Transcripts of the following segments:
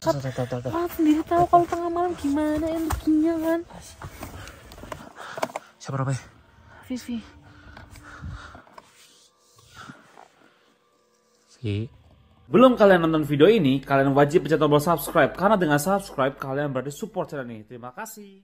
Kap, Kap sendiri tahu kalau tengah malam gimana energinya kan. Siapa namanya? Vivi. Si. Belum kalian nonton video ini, kalian wajib pencet tombol subscribe karena dengan subscribe kalian berarti support channel ini. Terima kasih.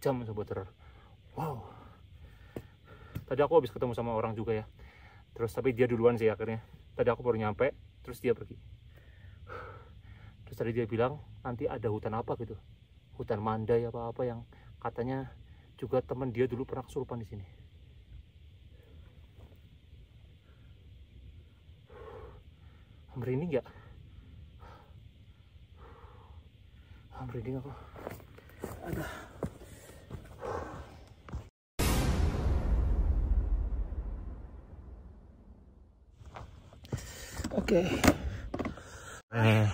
Hagonya 4 jam sebentar. Wow. Tadi aku habis ketemu sama orang juga ya. Terus tapi dia duluan sih akhirnya. Tadi aku baru nyampe, terus dia pergi. Terus tadi dia bilang nanti ada hutan apa gitu. Hutan mandai apa-apa yang katanya juga teman dia dulu pernah kesurupan di sini. Merinding nggak? Merinding aku. Aduh. Oke. Nih.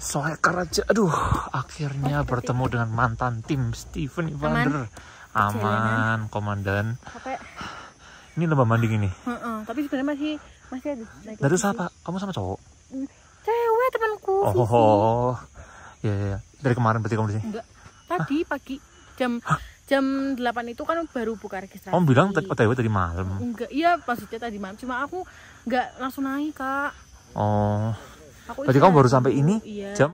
Soekar aja. Aduh, akhirnya bertemu dengan mantan tim Steven Evander. Aman, komandan. Capek. Ini lembah manding ini. Heeh, tapi sebenarnya masih masih ada Dari siapa? Kamu sama cowok? Cewek temanku. Oh, Vivi. oh, ya, ya, ya. Dari kemarin berarti kamu di sini. Enggak. Tadi pagi jam jam 8 itu kan baru buka registrasi. Kamu bilang tadi OTW tadi malam. Enggak, iya maksudnya tadi malam. Cuma aku enggak langsung naik, Kak. Oh, Aku berarti kamu baru sampai ini Iya. jam?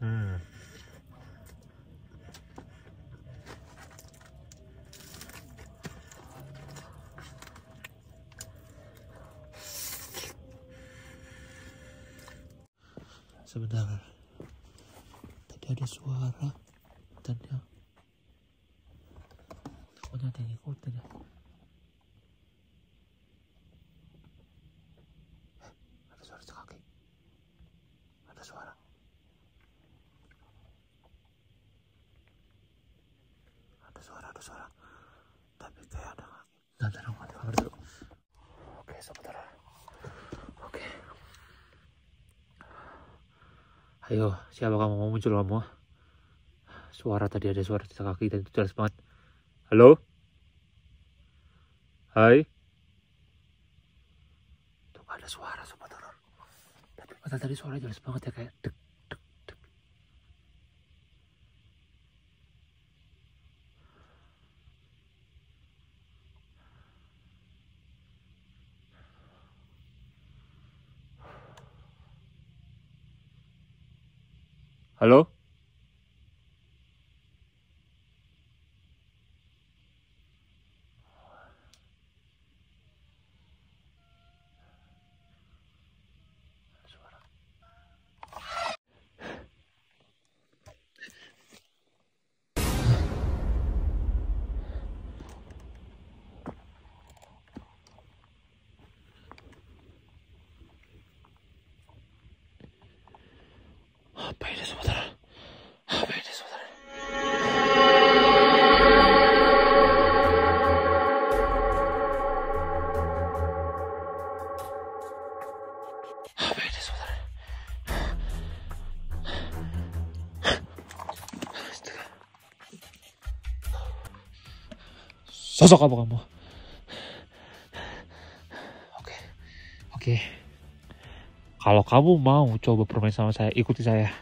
Hmm. Sebentar. Tadi ada suara yang takutnya ada yang ngikutin ya. Eh, ada suara kaki. Ada suara. Ada suara, ada suara. Tapi kayak ada kaki. Dan ada orang kamar dulu. Oke, sebentar. Oke. Ayo, siapa kamu mau muncul kamu? Suara tadi ada suara jejak kaki dan itu jelas banget. Halo? Hai? Tuh ada suara sobat horor. Tapi mata tadi suara jelas banget ya kayak dek. Halo? Sosok apa kamu? Oke, oke. Kalau kamu mau coba bermain sama saya, ikuti saya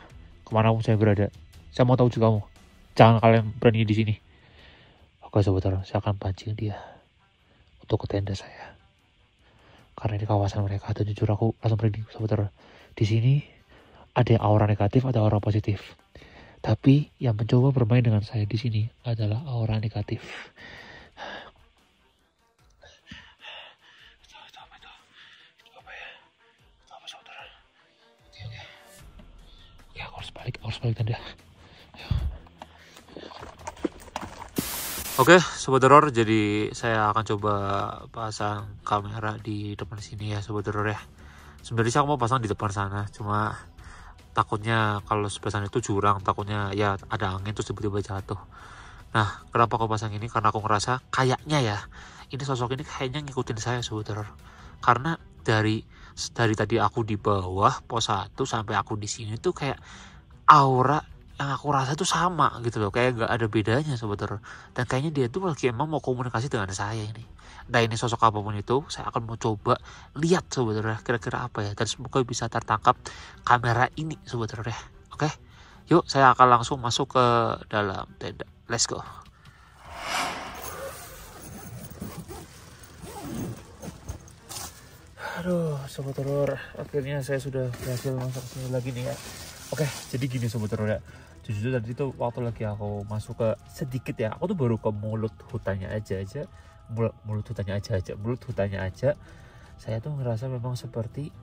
ke mana pun saya berada. Saya mau tahu juga kamu. Jangan kalian berani di sini. Oke sobat horor, saya akan pancing dia untuk ke tenda saya. karena ini kawasan mereka dan jujur aku langsung merinding saudara di sini ada yang aura negatif ada aura positif tapi yang mencoba bermain dengan saya di sini adalah aura negatif Oke, balik, harus balik tanda. Oke, sobat teror, jadi saya akan coba pasang kamera di depan sini ya, sobat teror ya. Sebenarnya aku mau pasang di depan sana, cuma takutnya kalau sebelah sana itu jurang, takutnya ya ada angin terus tiba-tiba jatuh. Nah, kenapa aku pasang ini? Karena aku ngerasa kayaknya ya, ini sosok ini kayaknya ngikutin saya, sobat teror. Karena dari dari tadi aku di bawah pos 1 sampai aku di sini tuh kayak aura yang aku rasa tuh sama gitu loh. Kayak nggak ada bedanya teror dan kayaknya dia tuh lagi emang mau komunikasi dengan saya ini. Nah ini sosok apa pun itu saya akan mau coba lihat sobat teror ya, kira-kira apa ya. Dan semoga bisa tertangkap kamera ini sobat teror ya oke yuk saya akan langsung masuk ke dalam tenda. Let's go. Aduh, sobat teror, akhirnya saya sudah berhasil masuk lagi nih ya. Oke, jadi gini sobat ya. Jujur tadi tuh waktu lagi aku masuk ke sedikit ya, aku tuh baru ke mulut hutannya aja aja, mulut, mulut hutannya aja aja, mulut hutannya aja. Saya tuh ngerasa memang seperti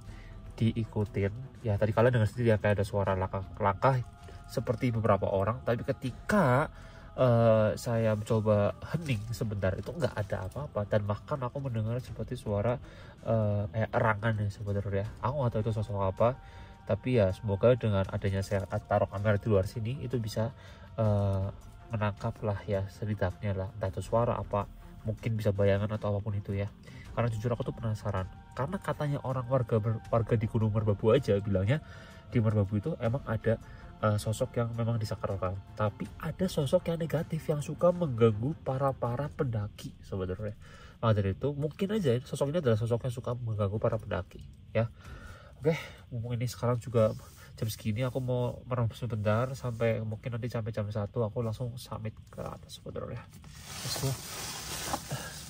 diikutin. Ya tadi kalian dengar sendiri ya kayak ada suara langkah-langkah seperti beberapa orang. Tapi ketika eh, saya mencoba hening sebentar itu nggak ada apa-apa dan bahkan aku mendengar seperti suara eh, kayak erangan ya sebenarnya. Aku nggak tahu itu sosok apa tapi ya semoga dengan adanya saya taruh kamera di luar sini itu bisa eh, menangkap lah ya setidaknya lah. Entah itu suara apa mungkin bisa bayangan atau apa pun itu ya. Karena jujur aku tuh penasaran. Karena katanya orang warga warga di Gunung Merbabu aja bilangnya di Merbabu itu emang ada eh, sosok yang memang disakralkan. Tapi ada sosok yang negatif yang suka mengganggu para para pendaki sebenarnya. Maka dari itu mungkin aja sosok ini adalah sosok yang suka mengganggu para pendaki ya. Oke, mumpung ini sekarang juga jam segini aku mau merem sebentar sampai mungkin nanti sampai jam 1 aku langsung summit ke atas sebenarnya. Let's go.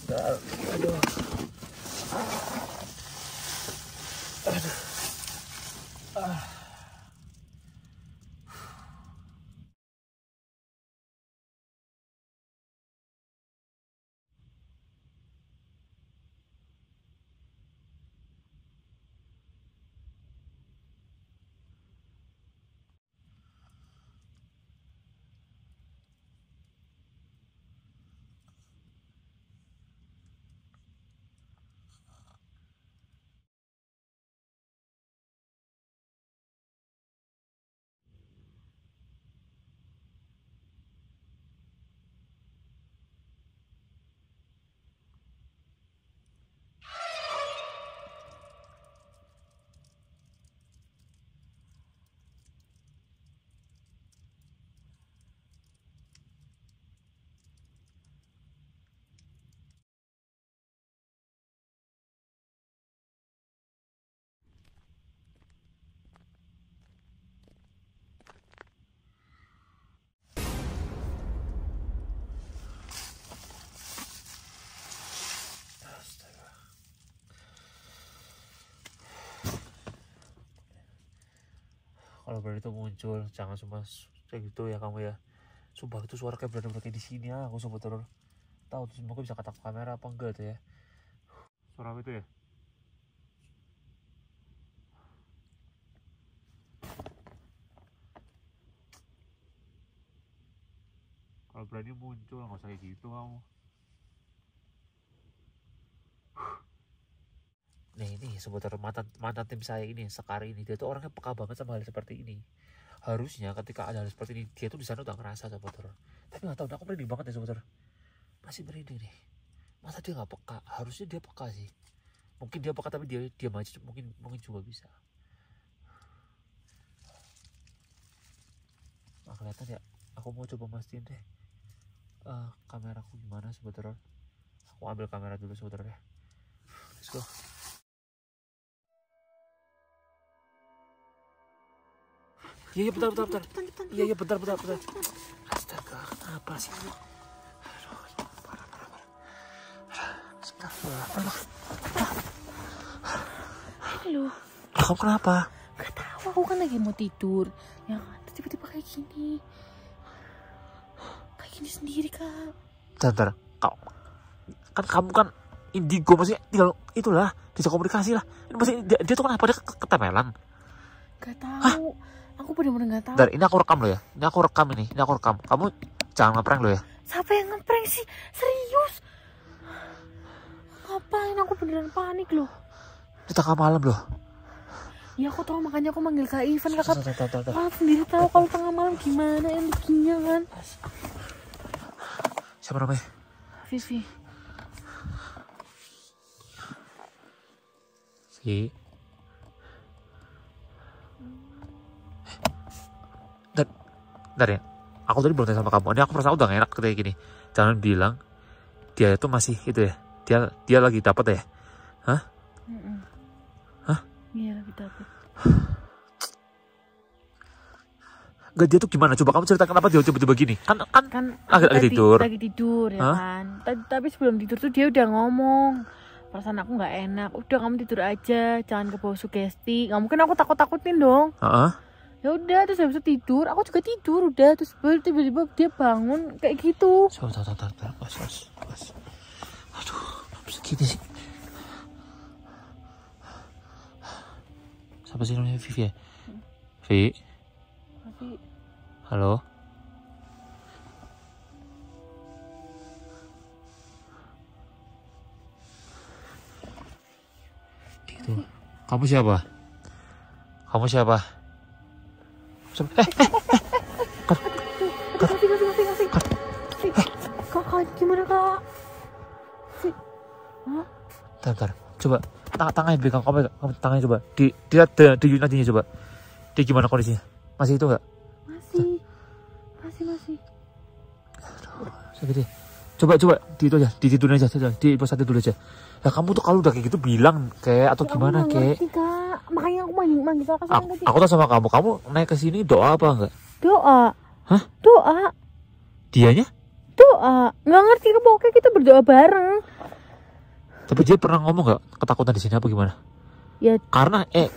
Sebentar. Aduh. Aduh. Kalau berani itu muncul, jangan cuma kayak gitu ya kamu ya. Sumpah itu suara kayak berarti di sini ya, aku sobat teror. Tahu tuh semoga bisa ketangkap kamera apa enggak tuh ya. Suara apa itu ya? Kalau berani muncul nggak usah kayak gitu kamu. Nih ini seputar mantan mantan tim saya ini Sekar ini dia tuh orangnya peka banget sama hal seperti ini. Harusnya ketika ada hal seperti ini dia tuh di sana udah ngerasa seputar. Tapi nggak tahu, aku merinding banget ya seputar. Masih merinding nih. Masa dia nggak peka? Harusnya dia peka sih. Mungkin dia peka tapi dia diam aja mungkin mungkin juga bisa. Nah, kelihatan ya. Aku mau coba mastiin deh. eh kameraku gimana sebentar. Aku ambil kamera dulu sebentar ya. Let's go. Iya, iya, bentar, bentar, bentar. Iya, iya, bentar, bentar, bentar. Astaga, kenapa sih? Aduh, parah, parah, parah. Astagfirullah. Lah, kamu kenapa? Gak tahu aku kan lagi mau tidur ya kan tiba-tiba kayak gini kayak gini sendiri kak Bentar, bentar. Kau, kan kamu kan indigo maksudnya tinggal itulah bisa komunikasi lah. Maksudnya dia, dia tuh kenapa dia ke- ketemelan? gak tahu aku bener-bener gak tahu Bentar, ini aku rekam lo ya. Ini aku rekam ini. Ini aku rekam. Kamu jangan ngeprank lo ya. siapa yang ngeprank sih serius ngapain aku beneran panik loh Di tengah malam loh. ya aku tahu makanya aku manggil kak Ivan kakak. Kakak sendiri tahu kalau tengah malam gimana endingnya kan Siapa namanya? Vivi Si. Bentar ya. Aku tadi belum tanya sama kamu. Ini aku merasa udah gak enak kayak gini. Jangan bilang dia itu masih itu ya. Dia dia lagi dapat ya. Mm-mm. Hah? iya lagi dapet Gak dia tuh gimana? Coba kamu cerita kenapa dia tiba-tiba gini? Kan kan kan Lagi- aku lagi tidur. lagi tidur ya Hah? kan tapi, tapi sebelum tidur tuh dia udah ngomong perasaan aku nggak enak udah kamu tidur aja jangan ke bawah sugesti nggak mungkin aku takut takutin dong Heeh. Ya udah terus habis itu tidur aku juga tidur udah terus tiba-tiba dia bangun kayak gitu coba, coba, coba, Mas, mas, mas. Aduh, kenapa segini sih? Siapa sih namanya Vivi ya? Vi, tapi halo? Gitu. Kamu siapa? Kamu siapa? Eh, kasih kasih kasih kasih kasih kak. Kak gimana kak? Bentar, bentar. Coba tang tangannya pegang kamu, pegang. kamu tangannya coba. Di dilihat di, di nadinya coba. Dia gimana kondisinya? Masih itu enggak? masih. Masih masih. Sakit ya. Coba coba di itu aja. Di tidurin aja aja di posat dulu aja. Ya kamu tuh kalau udah kayak gitu bilang kayak atau Ya, gimana kayak makanya manggil kakak sayang tadi aku tuh sama kamu. Kamu naik ke sini doa apa enggak? Doa. Hah? doa. Dianya? Doa. Nggak ngerti kak pokoknya kita berdoa bareng. Tapi dia pernah ngomong nggak? Ketakutan di sini apa gimana? Ya. Karena eh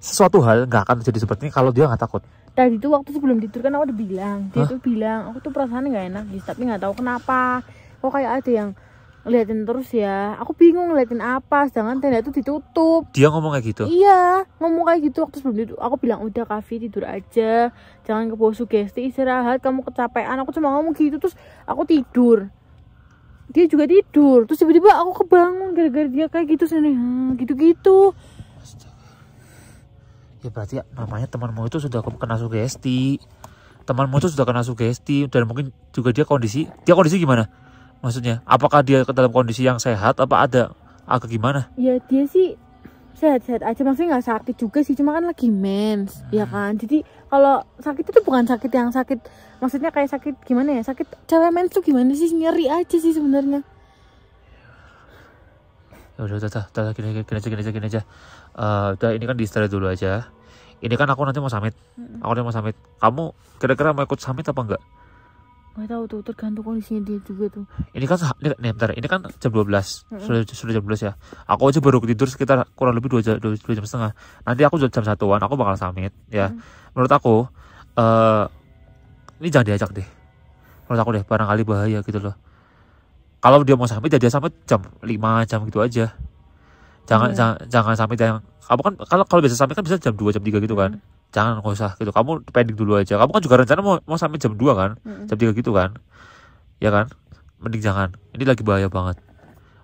sesuatu hal nggak akan terjadi seperti ini kalau dia nggak takut. Tadi tuh waktu sebelum tidur kan aku udah bilang. Dia Hah? tuh bilang aku tuh perasaan nggak enak tapi nggak tahu kenapa. Kok kayak ada yang ngeliatin terus ya. Aku bingung ngeliatin apa sedangkan tenda itu ditutup. Dia ngomong kayak gitu? Iya ngomong kayak gitu waktu sebelum tidur. Aku bilang udah kafe tidur aja. Jangan ke bawah sugesti istirahat. Kamu kecapean. Aku cuma ngomong gitu terus aku tidur. Dia juga tidur. Terus tiba-tiba aku kebangun gara-gara dia kayak gitu sini. Gitu-gitu. Ya berarti ya, namanya temanmu itu sudah kena sugesti. Temanmu itu sudah kena sugesti dan mungkin juga dia kondisi dia kondisi gimana maksudnya apakah dia ke dalam kondisi yang sehat apa ada agak gimana? Ya dia sih sehat-sehat aja. Maksudnya nggak sakit juga sih cuma kan lagi mens ya kan? Jadi kalau sakit itu bukan sakit yang sakit maksudnya kayak sakit gimana ya? Sakit cewek mens tuh gimana sih? Nyeri aja sih sebenarnya. Ya udah udah udah, udah gini, gini, gini aja gini aja gini aja. Eh, udah ini kan di istirahat dulu aja. Ini kan aku nanti mau summit. Aku nanti mau summit. Kamu kira-kira mau ikut summit apa enggak nggak tahu tuh tergantung kondisinya dia juga tuh. Ini kan ini, nih, bentar. Ini kan jam 12 sudah sudah jam 12 ya. Aku aja baru tidur sekitar kurang lebih dua jam dua, dua jam setengah. Nanti aku jam satuan aku bakal summit ya. Menurut aku eh ini jangan diajak deh. Menurut aku deh barangkali bahaya gitu loh. Kalau dia mau summit ya dia summit jam 5 jam gitu aja. Jangan Iya. jangan jangan summit yang kamu kan kalau kalau biasa summit kan bisa jam 2 jam 3 gitu kan jangan nggak usah. Gitu. Kamu pending dulu aja. Kamu kan juga rencana mau mau summit jam 2 kan? Mm-mm. jam 3 gitu kan? Ya kan? Mending jangan. Ini lagi bahaya banget.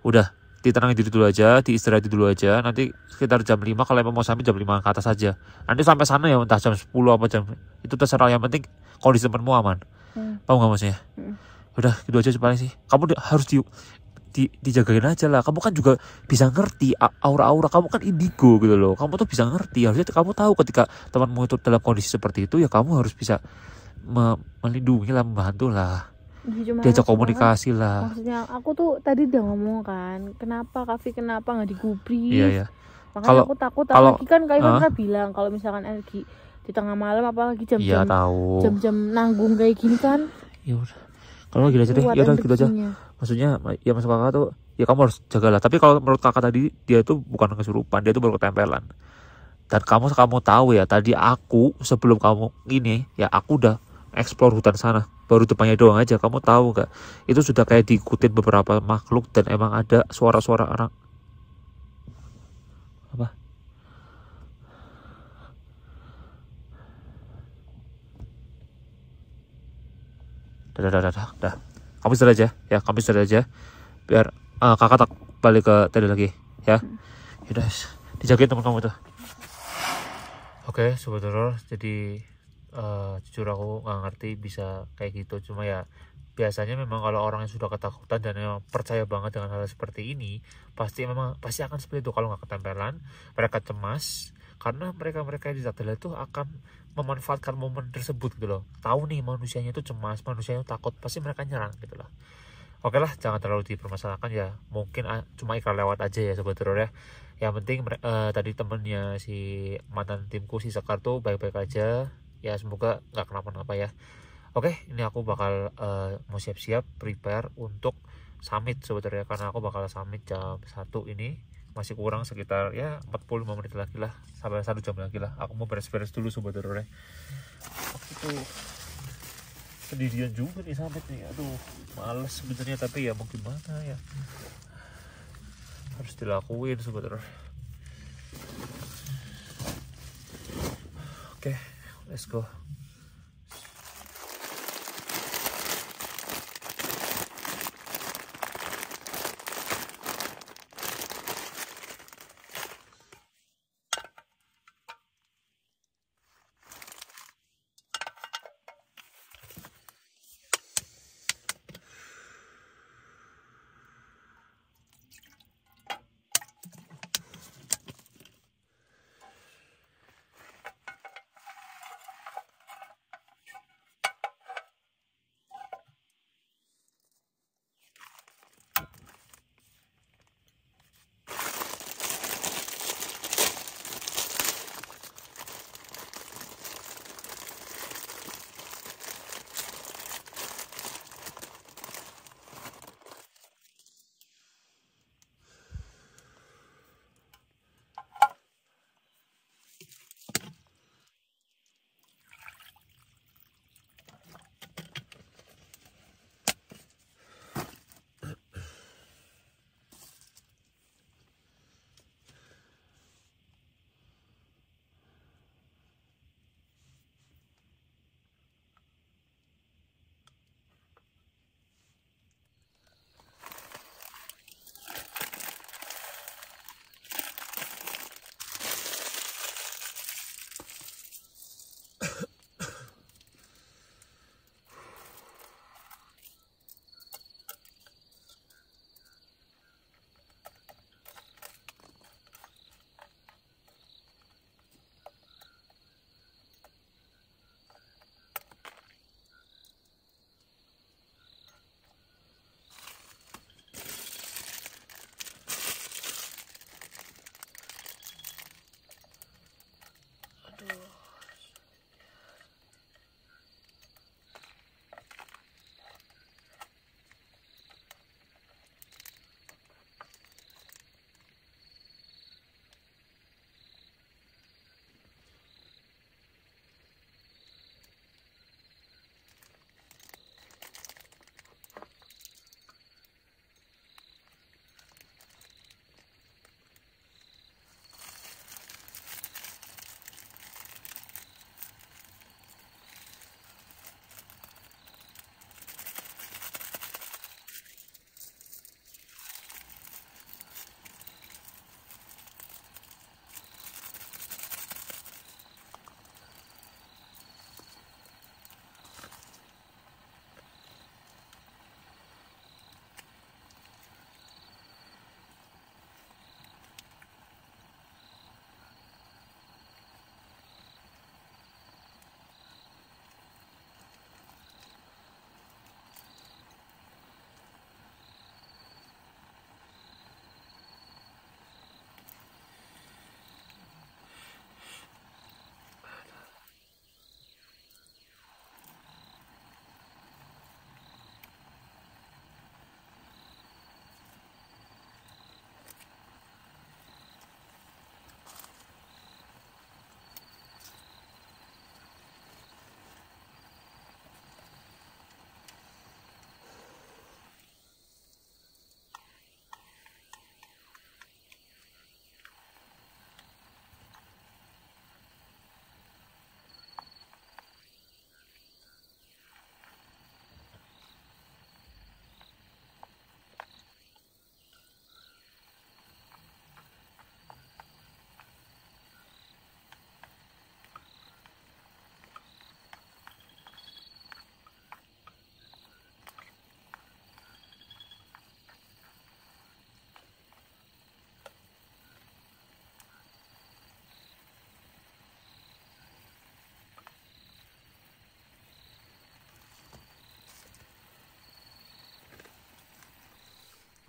Udah ditenangin diri dulu aja diistirahat dulu aja. Nanti sekitar jam 5 kalau emang mau sampai jam 5 ke atas aja. Nanti sampai sana ya entah jam 10 apa jam itu terserah. Yang penting kondisi temenmu aman. Hmm. paham gak maksudnya? Hmm. udah gitu aja paling sih. Kamu harus di, di dijagain aja lah. Kamu kan juga bisa ngerti aura-aura kamu kan indigo gitu loh. Kamu tuh bisa ngerti. Harusnya kamu tahu ketika temanmu itu dalam kondisi seperti itu ya kamu harus bisa me- melindungi lah membantu lah. Iya, cuma diajak kan komunikasi lah. Maksudnya aku tuh tadi udah ngomong kan kenapa kafe kenapa nggak digubris? Iya ya makanya Kalau- aku takut. Kalau- kan kayak Iwan Hah? kan bilang kalau misalkan energi di tengah malam apalagi iya jam-jam tahu. jam-jam nanggung kayak gini kan ya udah kalau gini aja deh. Ya udah gitu aja. maksudnya ya masuk kakak tuh ya kamu harus jagalah. Tapi kalau menurut kakak tadi dia itu bukan kesurupan dia itu baru ketempelan. Dan kamu kamu tahu ya tadi aku sebelum kamu ini ya aku udah explore hutan sana. Baru depannya doang aja kamu tahu nggak? Itu sudah kayak diikutin beberapa makhluk dan emang ada suara-suara orang dah dah dah dah, dah, kamu istirahat aja ya. Kamu istirahat aja. Biar ah, kakak tak balik ke tadi lagi ya. Yaudah dijagain teman kamu tuh oke sobat horor jadi eh, jujur aku nggak ngerti bisa kayak gitu. Cuma ya biasanya memang kalau orang yang sudah ketakutan dan memang percaya banget dengan hal seperti ini pasti memang pasti akan seperti itu. Kalau nggak ketempelan mereka cemas karena mereka mereka di Zatela itu akan memanfaatkan momen tersebut gitu loh tahu nih manusianya itu cemas manusianya takut pasti mereka nyerang gitu loh Oke lah, jangan terlalu dipermasalahkan ya. Mungkin ah, cuma iklan lewat aja ya sobat ya. Yang penting eh, tadi temennya si mantan timku si Sekar tuh baik-baik aja. Ya semoga nggak kenapa-napa ya. Oke, ini aku bakal eh, mau siap-siap prepare untuk summit sobat teror ya. Karena aku bakal summit jam 1 ini. Masih kurang sekitar ya 45 menit lagi lah. Sampai satu jam lagi lah. Aku mau beres-beres dulu sobat ya. Itu sendirian juga nih sampai nih aduh males sebenarnya tapi ya mau gimana ya harus dilakuin sebenarnya oke let's go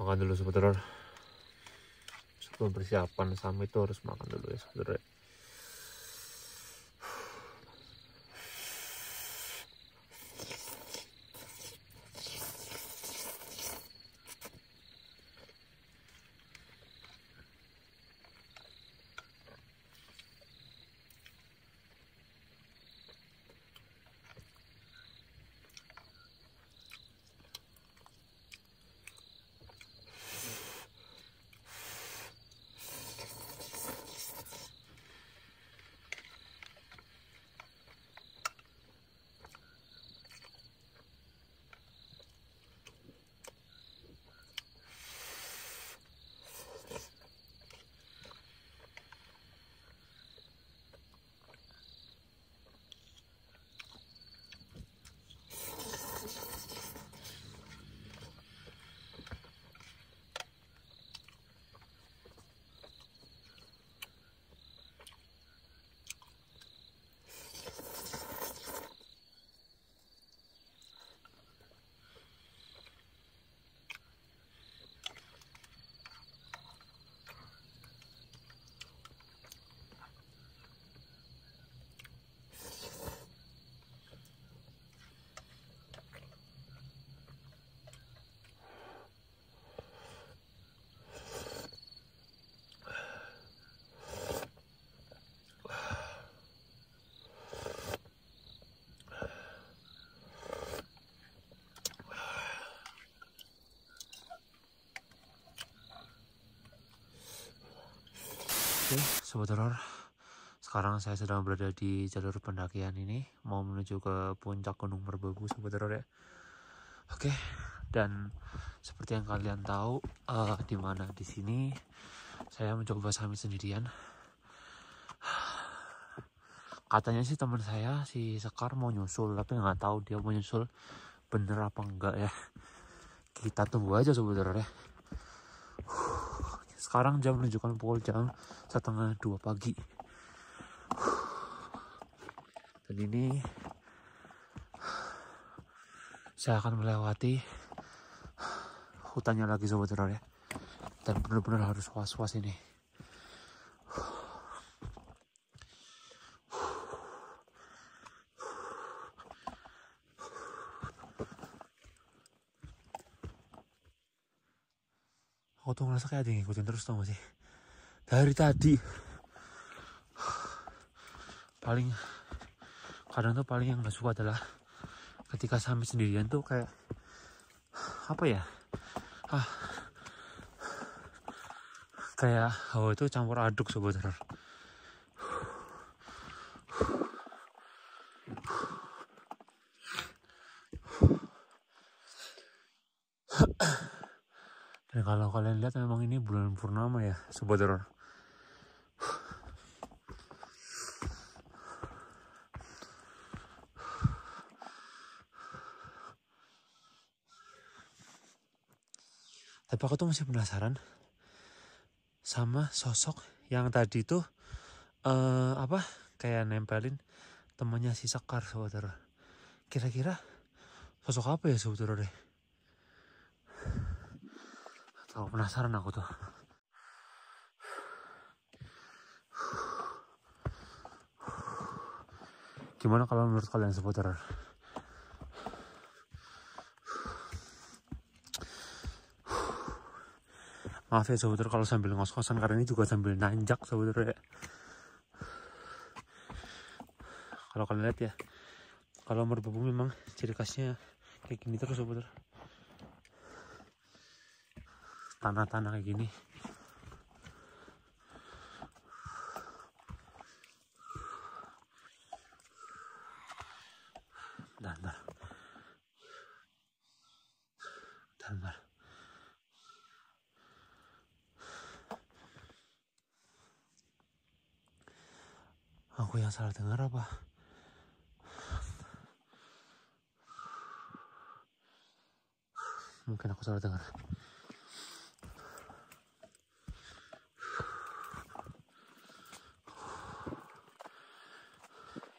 makan dulu sebentar sebelum persiapan sama itu harus makan dulu ya sebentar Oke, sobat horor. Sekarang saya sedang berada di jalur pendakian ini, mau menuju ke puncak Gunung Merbabu, sobat horor ya. Oke, dan seperti yang kalian tahu, eh di mana di sini saya mencoba sambil sendirian. Katanya sih teman saya si Sekar mau nyusul, tapi nggak tahu dia mau nyusul bener apa enggak ya. Kita tunggu aja sobat horor ya. Sekarang jam menunjukkan pukul jam setengah dua pagi. Dan ini saya akan melewati hutannya lagi sobat teror ya. Dan benar-benar harus was-was ini. Aku tuh ngerasa kayak ada yang ngikutin terus tau gak sih? Dari tadi. Paling, kadang tuh paling yang gak suka adalah ketika sampai sendirian tuh kayak, apa ya? Ah, kayak hawa itu campur aduk sobat horor. Dan kalau kalian lihat memang ini bulan purnama ya, sobat horor. Tapi aku tuh masih penasaran sama sosok yang tadi tuh eh apa kayak nempelin temannya si Sekar sobat horor. Kira-kira sosok apa ya sobat horor deh? Tahu penasaran aku tuh. Gimana kalau menurut kalian seputar? Maaf ya seputar kalau sambil ngos-ngosan karena ini juga sambil nanjak seputar ya. Kalau kalian lihat ya, kalau merbabu memang ciri khasnya kayak gini terus seputar. tanah-tanah kayak gini Bentar, bentar. Bentar, bentar. Aku yang salah dengar apa? Mungkin aku salah dengar.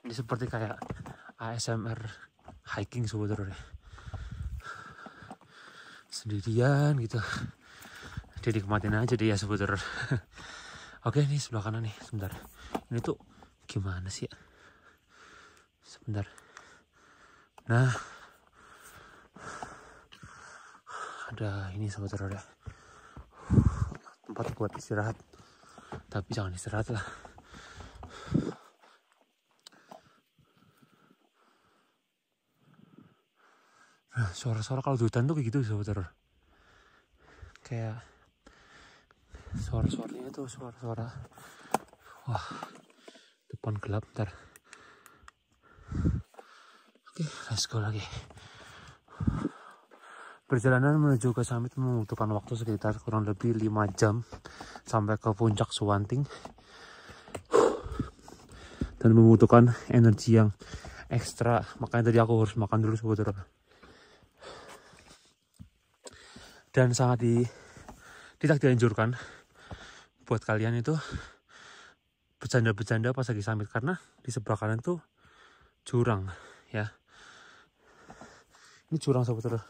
Ini seperti kayak ASMR hiking sebetulnya. Sendirian gitu. dia nikmatin aja deh ya seputar oke nih sebelah kanan nih sebentar ini tuh gimana sih ya? Sebentar. Nah. Ada ini seputar ya tempat buat istirahat. Tapi jangan istirahat lah. Nah, suara-suara kalau di hutan tuh kayak gitu seputar kayak suara-suaranya tuh suara-suara. Wah depan gelap ntar. Oke let's go lagi. Perjalanan menuju ke summit membutuhkan waktu sekitar kurang lebih 5 jam sampai ke puncak Suwanting. Dan membutuhkan energi yang ekstra. Makanya tadi aku harus makan dulu sebetulnya dan sangat di tidak dianjurkan buat kalian itu bercanda-bercanda pas lagi summit karena di sebelah kanan tuh jurang ya. Ini jurang sebetulnya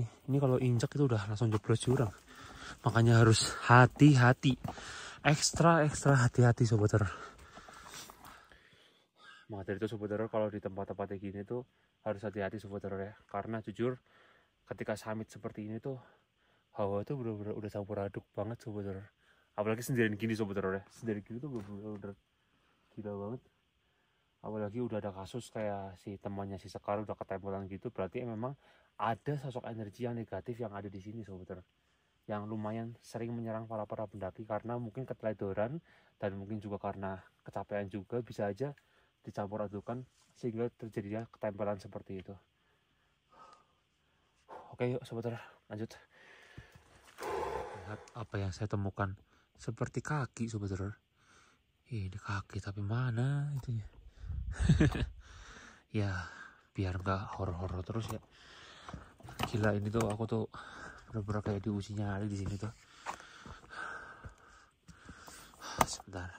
nih, ini kalau injak itu udah langsung jeblos jurang. Makanya harus hati-hati. Ekstra ekstra hati-hati sobatera maka dari itu sobatera kalau di tempat-tempat kayak gini tuh harus hati-hati sobatera ya. Karena jujur ketika summit seperti ini tuh hawa tuh bener-bener udah campur aduk banget sobatera apalagi sendirian gini sobatera ya sendirian gini tuh bener-bener gila banget. Apalagi udah ada kasus kayak si temannya si Sekar udah ketempelan gitu berarti memang ada sosok energi yang negatif yang ada di sini sobatera yang lumayan sering menyerang para para pendaki karena mungkin keteledoran dan mungkin juga karena kecapean juga bisa aja dicampur adukan sehingga terjadinya ketempelan seperti itu. Oke yuk sobat lanjut. Lihat apa yang saya temukan seperti kaki sobat ini kaki tapi mana itunya ya biar nggak horor-horor terus ya. Gila ini tuh aku tuh bener-bener kayak diuji nyali di sini tuh. Sebentar.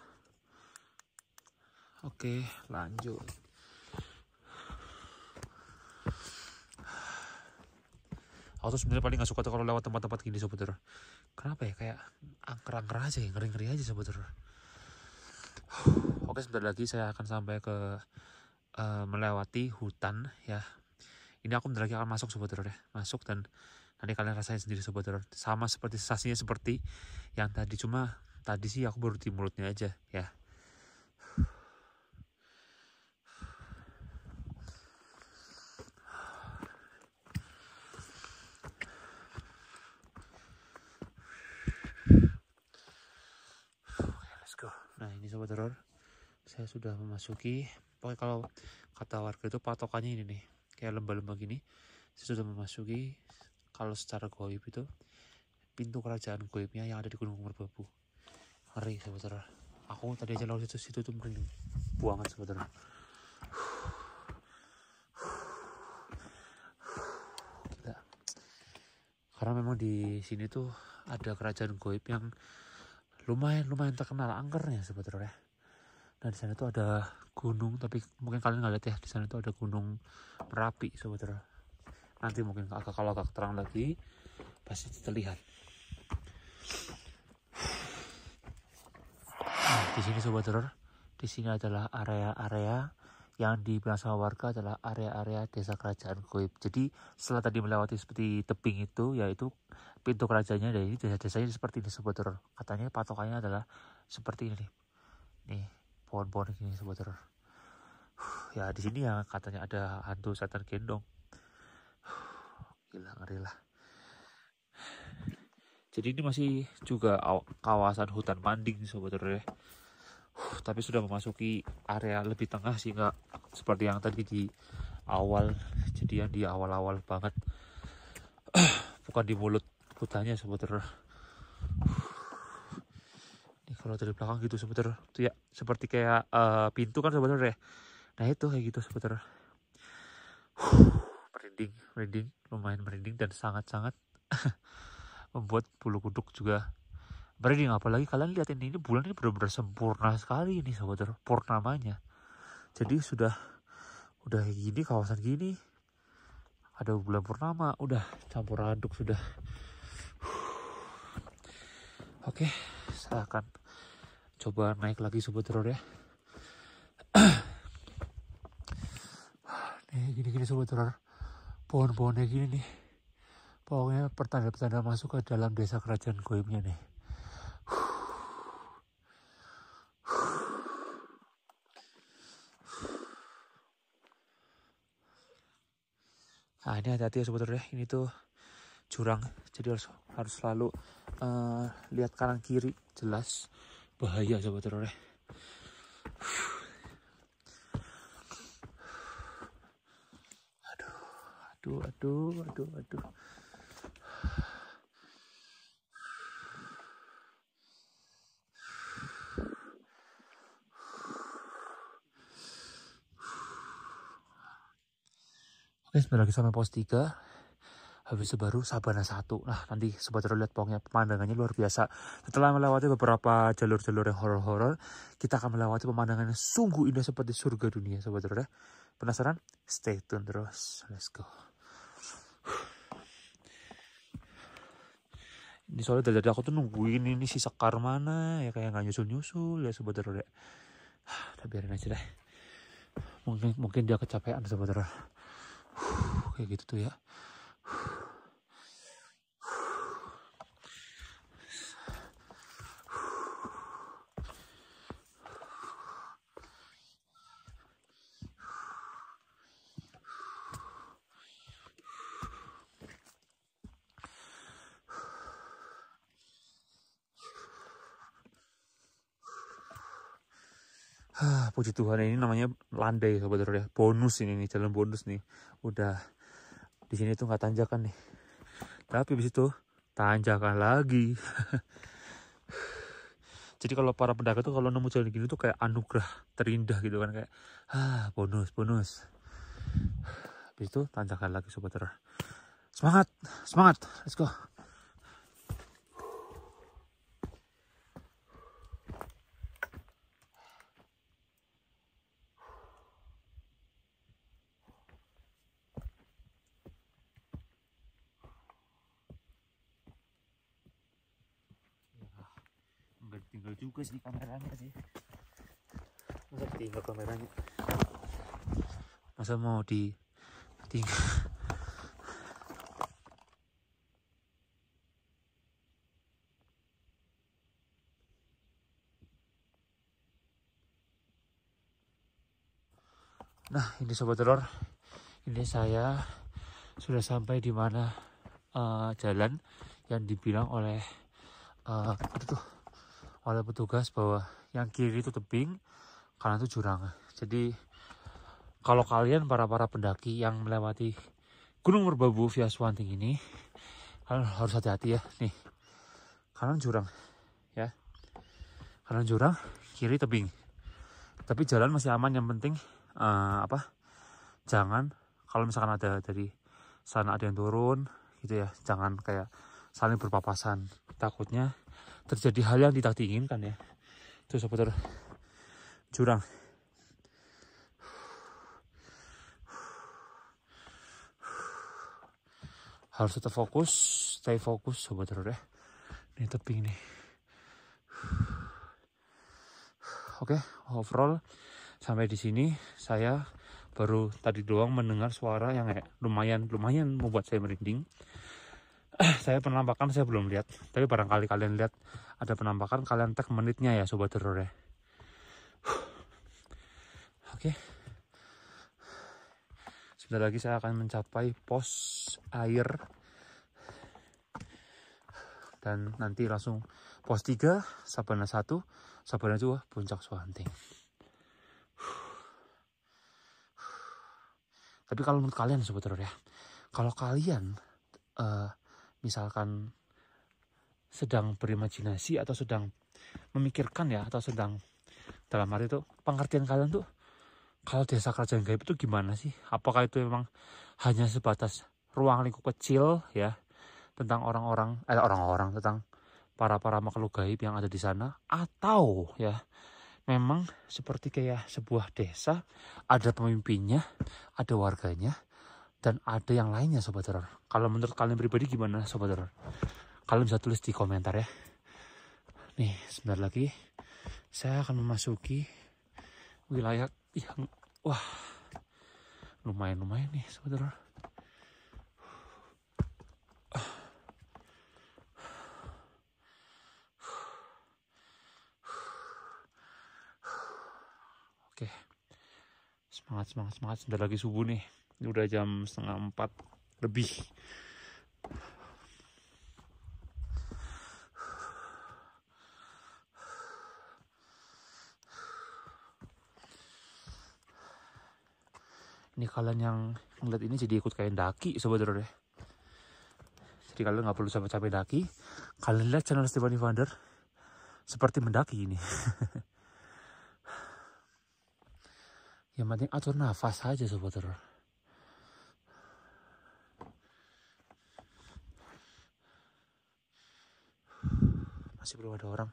Oke lanjut aku tuh sebenarnya paling gak suka tuh kalau lewat tempat-tempat gini sobat kenapa ya? Kayak angker-angker aja ya ngeri-ngeri aja sobat oke sebentar lagi saya akan sampai ke uh, melewati hutan ya. Ini aku bentar lagi akan masuk sobat ya masuk dan nanti kalian rasain sendiri sobat sama seperti sensasinya seperti yang tadi. Cuma tadi sih aku baru di mulutnya aja ya Nah ini sobat teror, saya sudah memasuki. Pokoknya kalau kata warga itu patokannya ini nih, kayak lembah-lembah gini. Saya sudah memasuki kalau secara goib itu pintu kerajaan goibnya yang ada di Gunung Merbabu. Ngeri sobat teror. Aku tadi aja lalu situ situ tuh merinding, buangan sobat teror. Karena memang di sini tuh ada kerajaan goib yang lumayan lumayan terkenal angkernya sebetulnya. Nah di sana tuh ada gunung tapi mungkin kalian nggak lihat ya di sana tuh ada gunung merapi sebetulnya. Nanti mungkin agak kalau agak terang lagi pasti terlihat. Nah, di sini sobat di sini adalah area-area yang dibilang sama warga adalah area-area desa kerajaan Goib. Jadi setelah tadi melewati seperti tebing itu, yaitu pintu kerajaannya dari desa-desanya seperti ini teror. Katanya patokannya adalah seperti ini nih. Nih, pohon-pohon ini sobat teror. Ya di sini ya katanya ada hantu setan gendong. Gila ngeri lah. Jadi ini masih juga kawasan hutan manding sobat ya tapi sudah memasuki area lebih tengah sehingga seperti yang tadi di awal jadi yang di awal-awal banget. Bukan di mulut hutannya sebetulnya ini kalau dari belakang gitu sebetulnya itu ya seperti kayak uh, pintu kan sebetulnya nah itu kayak gitu sebetulnya merinding merinding. Lumayan merinding dan sangat-sangat membuat bulu kuduk juga Merinding apalagi kalian lihat ini, ini bulan ini benar-benar sempurna sekali ini sahabat purnamanya. Jadi sudah udah gini kawasan gini ada bulan purnama udah campur aduk sudah Oke, saya akan coba naik lagi sobat teror ya. nih gini-gini sobat teror. Pohon-pohonnya gini nih. Pokoknya pertanda-pertanda masuk ke dalam desa kerajaan goibnya nih. Nah ini hati-hati ya sobat teror ya. Ini tuh jurang jadi harus harus selalu uh, lihat kanan kiri jelas. Bahaya sobat teror ya aduh aduh aduh aduh aduh Oke, sebentar lagi sampai pos 3 habis itu baru Sabana satu. Nah nanti sobat lihat pokoknya pemandangannya luar biasa. Setelah melewati beberapa jalur-jalur yang horor-horor kita akan melewati pemandangannya sungguh indah seperti surga dunia sobat ya. Penasaran? Stay tune terus. Let's go. Ini soalnya dari aku tuh nungguin ini si sekar mana ya kayak nggak nyusul-nyusul ya sobat ya. Udah biarin aja deh. Mungkin mungkin dia kecapean sobat kayak gitu tuh ya Ah, puji Tuhan ini namanya landai sobat ya. Bonus ini nih, jalan bonus nih. Udah di sini tuh nggak tanjakan nih. Tapi habis itu tanjakan lagi. Jadi kalau para pedagang tuh kalau nemu jalan gini tuh kayak anugerah terindah gitu kan kayak ah bonus bonus. Habis itu tanjakan lagi sobat teror semangat semangat let's go nggak juga sih kameranya sih. Masa tinggal kameranya? Masa mau di tinggal Nah, ini sobat telur. Ini saya sudah sampai di mana uh, jalan yang dibilang oleh uh, itu tuh oleh petugas bahwa yang kiri itu tebing, kanan itu jurang. Jadi kalau kalian para-para pendaki yang melewati Gunung Merbabu via Swanting ini, kalian harus hati-hati ya. Nih, kanan jurang, ya. Kanan jurang, kiri tebing. Tapi jalan masih aman. Yang penting uh, apa? Jangan kalau misalkan ada dari sana ada yang turun, gitu ya. Jangan kayak saling berpapasan. Takutnya terjadi hal yang tidak diinginkan ya. Itu seputar jurang. Harus tetap fokus stay fokus sobat ya. Ini tebing nih oke overall sampai di sini. Saya baru tadi doang mendengar suara yang lumayan lumayan membuat saya merinding saya penampakan saya belum lihat. Tapi barangkali kalian lihat ada penampakan kalian tag menitnya ya sobat teror ya. Oke. Sebentar lagi saya akan mencapai pos air. Dan nanti langsung pos 3 Sabana 1 Sabana 2 Puncak Suanting tapi kalau menurut kalian sobat teror ya kalau kalian uh, misalkan sedang berimajinasi atau sedang memikirkan ya atau sedang dalam arti itu pengertian kalian tuh kalau desa kerajaan gaib itu gimana sih? Apakah itu memang hanya sebatas ruang lingkup kecil ya tentang orang-orang eh orang-orang tentang para para makhluk gaib yang ada di sana? Atau ya memang seperti kayak sebuah desa ada pemimpinnya ada warganya dan ada yang lainnya sobat teror. Kalau menurut kalian pribadi gimana sobat teror? Kalian bisa tulis di komentar ya. Nih, sebentar lagi saya akan memasuki wilayah yang wah lumayan-lumayan nih sebentar. Oke, semangat semangat semangat. Sebentar lagi subuh nih. Udah jam setengah empat lebih. ini kalian yang ngeliat ini jadi ikut kayak daki sebenarnya. Jadi kalian nggak perlu capek-capek daki. Kalian lihat channel Stefani Vander. Seperti mendaki ini. Yang penting atur nafas aja sebenarnya masih belum ada orang.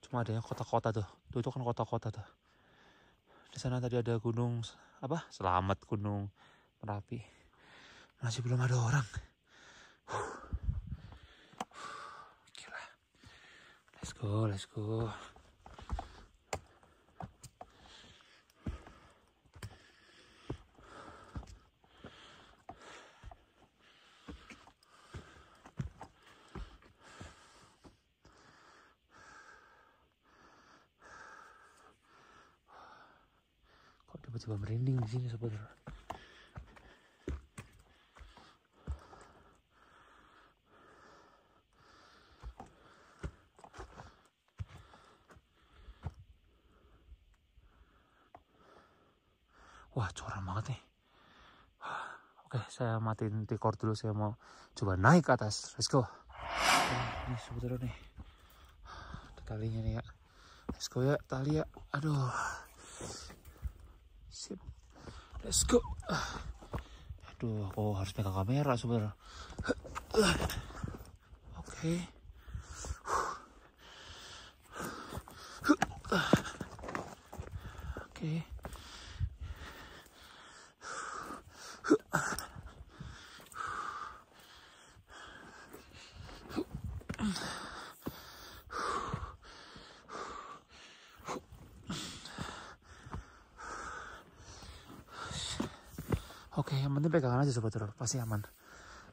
Cuma adanya kota-kota tuh. Tuh itu kan kota-kota tuh. Di sana tadi ada gunung apa? Selamat gunung merapi. Masih belum ada orang. Gila. Let's go let's go kok tiba-tiba merinding di sini saudara wah curang banget nih. Oke saya matiin record dulu saya mau coba naik ke atas. Let's go. Ini saudara nih talinya nih ya. Let's go ya tali ya. Aduh Sip. Let's go. Aduh, aku harus pegang kamera sebenarnya. Oke. Oke. Oke, yang penting pegangan aja sobat Teror, pasti aman.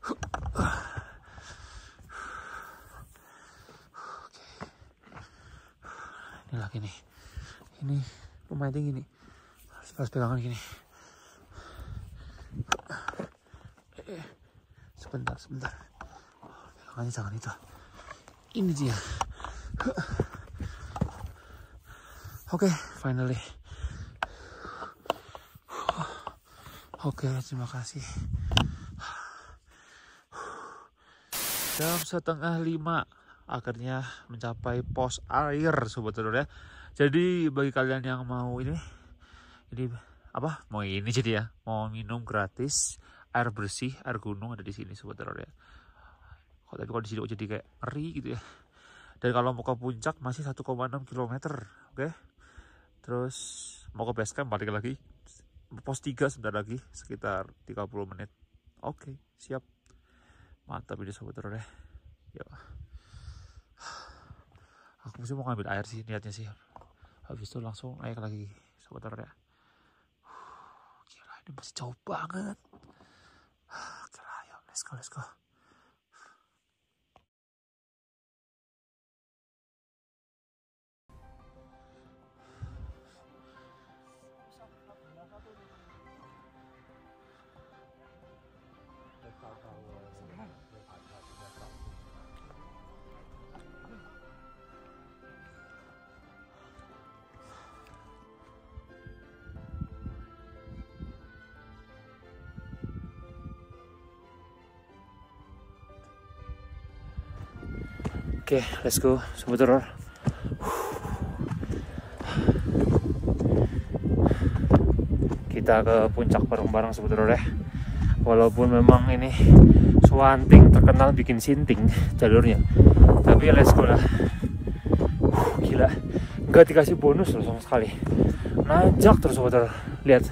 Oke. Ini lagi nih. Ini lumayan tinggi nih. Harus, harus pegangan gini. Eh, Sebentar, sebentar. Pegangannya jangan itu. Ini dia. Oke, finally. Oke, terima kasih. Jam setengah lima akhirnya mencapai pos air sobat telur ya. Jadi bagi kalian yang mau ini, ini apa? Mau ini jadi ya, mau minum gratis air bersih, air gunung ada di sini sobat telur ya. Kok tapi kalau di sini jadi kayak ngeri gitu ya. Dan kalau mau ke puncak masih 1,6 km, oke? Terus mau ke base camp balik lagi pos 3 sebentar lagi sekitar 30 menit. Oke siap. Mantap ini sobat terus ya aku sih mau ngambil air sih niatnya sih. Habis itu langsung naik lagi sobat terus ya gila ini masih jauh banget. Gila ayo let's go let's go Oke, let's go, sobat. Kita ke puncak bareng-bareng sobat ya. Walaupun memang ini Swanting terkenal bikin sinting jalurnya, tapi let's go lah. Gila, nggak dikasih bonus loh sama sekali. Nanjak terus sobat. Lihat.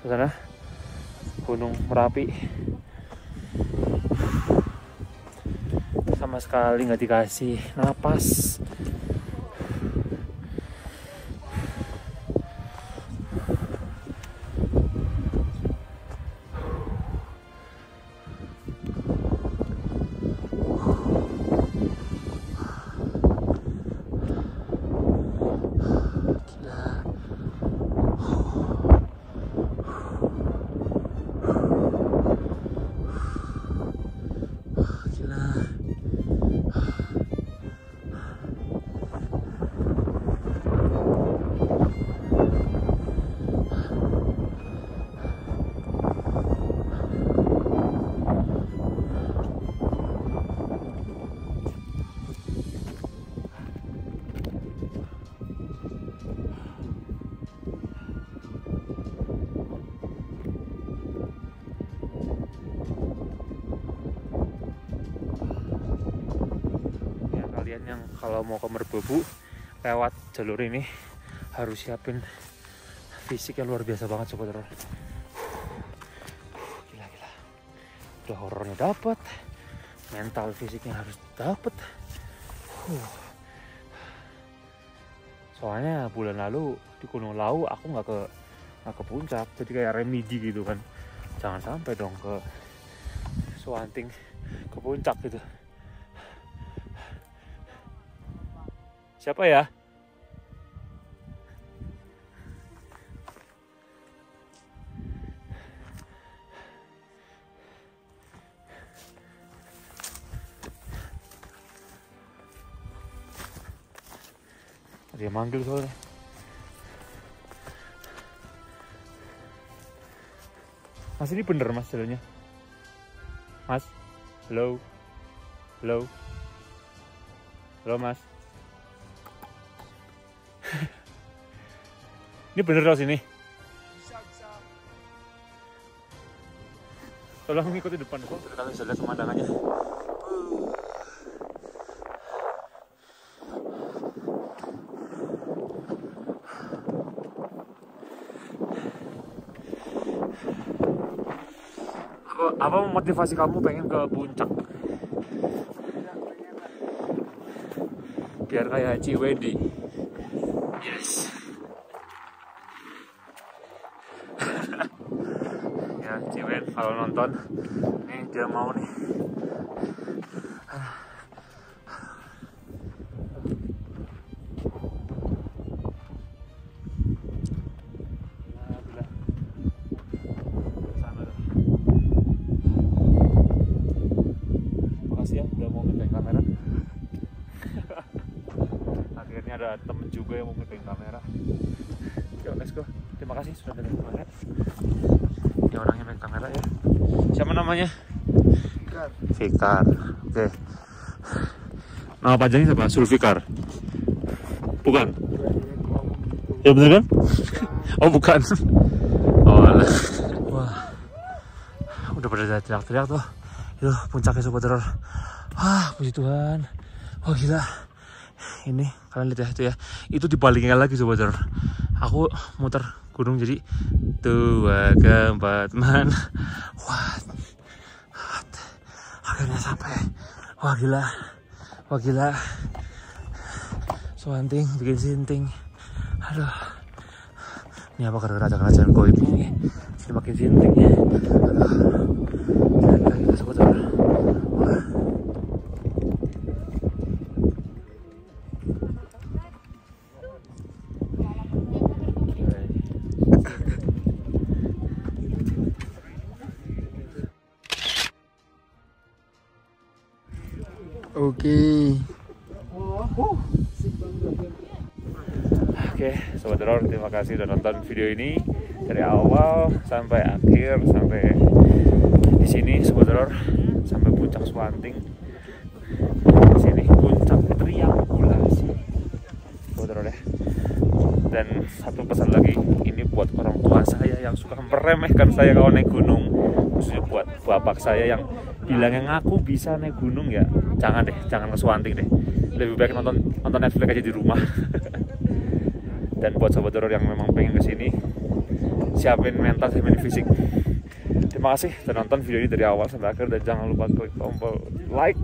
Sebentar ya. Gunung Merapi sama sekali nggak dikasih napas mau ke Merbabu lewat jalur ini harus siapin fisik yang luar biasa banget sobat horor gila gila. Udah horornya dapat mental fisiknya harus dapat soalnya bulan lalu di Gunung Lau aku nggak ke nggak ke puncak jadi kayak remedi gitu kan. Jangan sampai dong ke Suwanting ke puncak gitu Siapa ya? Dia manggil soalnya. Mas ini bener mas jalannya. Mas, halo, halo, halo mas. Ini bener loh sini. Tolong ngikutin depan. Kalian bisa lihat pemandangannya. Apa, memotivasi kamu pengen ke puncak? Biar kayak Haji Wendy. Nih dia mau Fikar. Fikar. Oke. Nama panjangnya siapa? Sulfikar. Bukan. Ya bener kan? Oh bukan. Oh alah. Wah. Udah pada teriak-teriak tuh. Itu puncaknya sobat teror. Wah, puji Tuhan. Wah gila. Ini kalian lihat ya itu ya. Itu dibaliknya lagi sobat teror. Aku muter gunung jadi dua keempat man. Wah. Akhirnya sampai. Wah gila. Wah gila. Suanting bikin sinting. Aduh. Ini apa gara-gara ada kerajaan goib ini? Makin sinting ya. Aduh. Oke. Oke, sobat teror, terima kasih udah nonton video ini dari awal sampai akhir sampai di sini sobat teror sampai puncak Swanting. Di sini puncak triangulasi. Sobat teror ya. Dan satu pesan lagi, ini buat orang tua saya yang suka meremehkan saya kalau naik gunung, khususnya buat bapak saya yang bilang yang aku bisa naik gunung ya, jangan deh, jangan ke deh. Lebih baik nonton nonton Netflix aja di rumah. dan buat sobat teror yang memang pengen ke sini siapin mental siapin fisik terima kasih sudah nonton video ini dari awal sampai akhir dan jangan lupa klik tombol like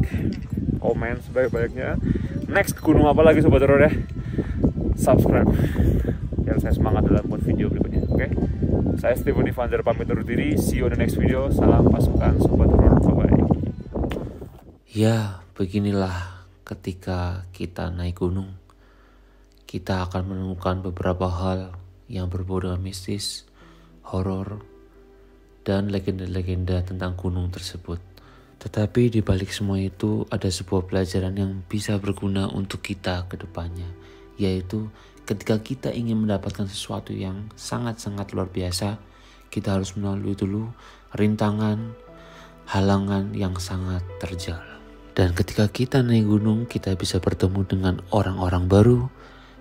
komen sebaik-baiknya. Next gunung apa lagi sobat horor ya? Subscribe. Biar saya semangat dalam buat video berikutnya. Oke. Saya Steven Ivander pamit undur diri. See you on the next video. Salam pasukan sobat horor. Ya, beginilah ketika kita naik gunung. Kita akan menemukan beberapa hal yang berbau dengan mistis, horor, dan legenda-legenda tentang gunung tersebut. Tetapi di balik semua itu ada sebuah pelajaran yang bisa berguna untuk kita ke depannya, yaitu ketika kita ingin mendapatkan sesuatu yang sangat-sangat luar biasa, kita harus melalui dulu rintangan, halangan yang sangat terjal. Dan ketika kita naik gunung, kita bisa bertemu dengan orang-orang baru,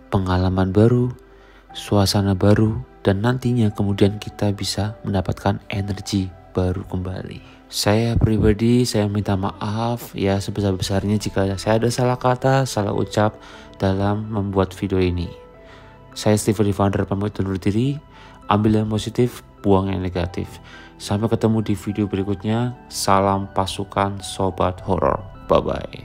pengalaman baru, suasana baru, dan nantinya kemudian kita bisa mendapatkan energi baru kembali. Saya pribadi, saya minta maaf ya sebesar-besarnya jika saya ada salah kata, salah ucap dalam membuat video ini. Saya Steven Founder pamit undur diri, ambil yang positif, buang yang negatif. Sampai ketemu di video berikutnya. Salam pasukan sobat horor. Bye bye.